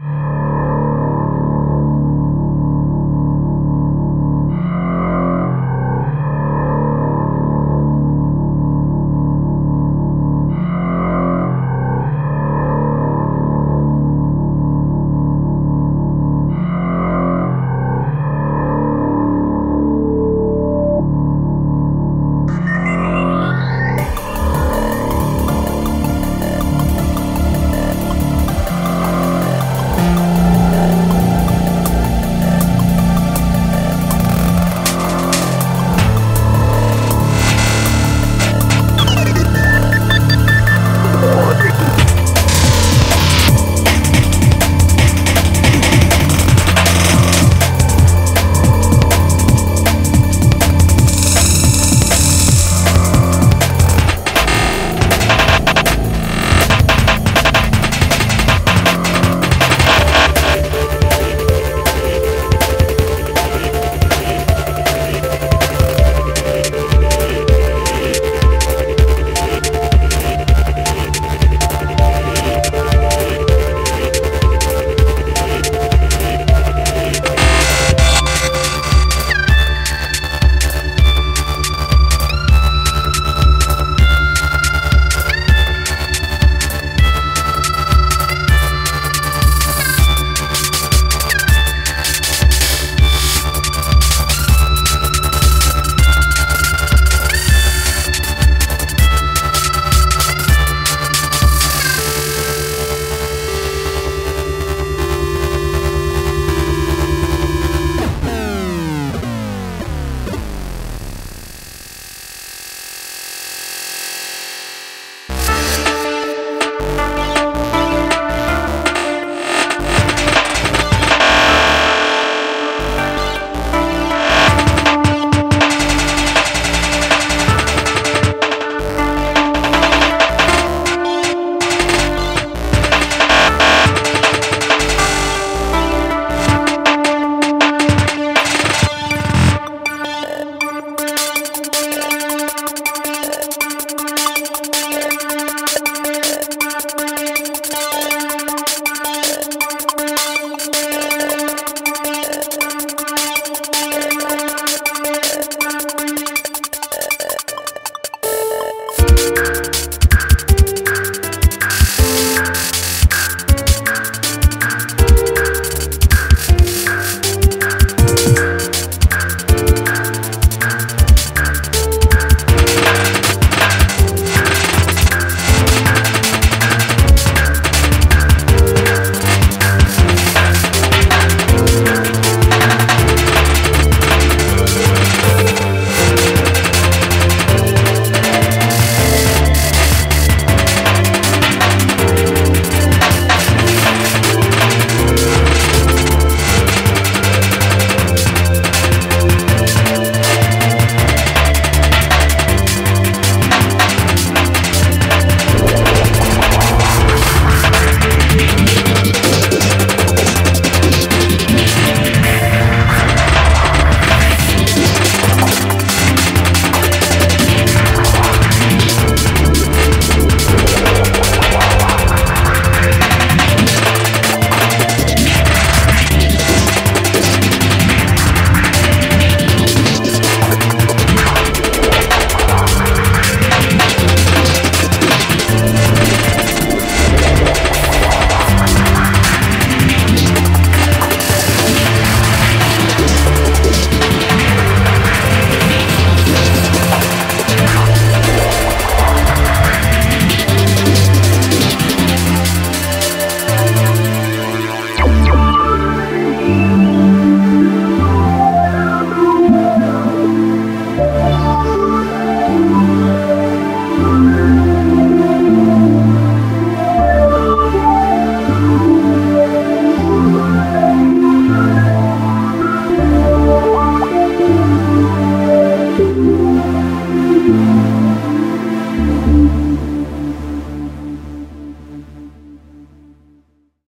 you you.